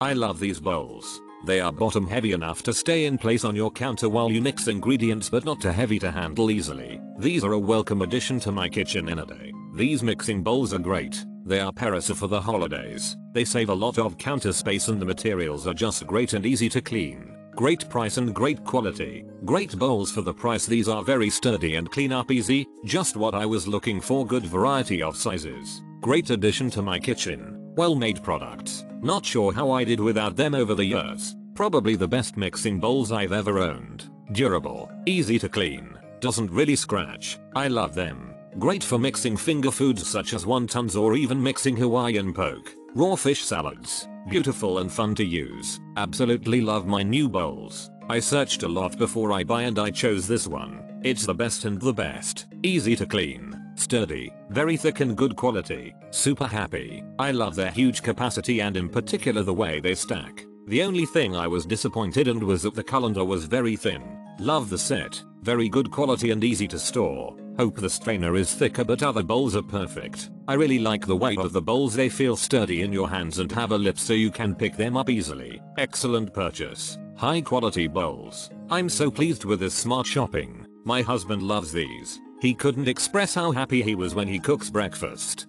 I love these bowls. They are bottom heavy enough to stay in place on your counter while you mix ingredients but not too heavy to handle easily. These are a welcome addition to my kitchen in a day. These mixing bowls are great. They are Parasa for the holidays. They save a lot of counter space and the materials are just great and easy to clean. Great price and great quality. Great bowls for the price these are very sturdy and clean up easy. Just what I was looking for good variety of sizes. Great addition to my kitchen. Well made products. Not sure how I did without them over the years. Probably the best mixing bowls I've ever owned. Durable, easy to clean, doesn't really scratch. I love them. Great for mixing finger foods such as wontons or even mixing Hawaiian poke, raw fish salads. Beautiful and fun to use. Absolutely love my new bowls. I searched a lot before I buy and I chose this one. It's the best and the best. Easy to clean, sturdy, very thick and good quality. Super happy. I love their huge capacity and in particular the way they stack. The only thing I was disappointed in was that the colander was very thin. Love the set. Very good quality and easy to store. Hope the strainer is thicker but other bowls are perfect. I really like the weight of the bowls they feel sturdy in your hands and have a lip so you can pick them up easily. Excellent purchase. High quality bowls. I'm so pleased with this smart shopping. My husband loves these. He couldn't express how happy he was when he cooks breakfast.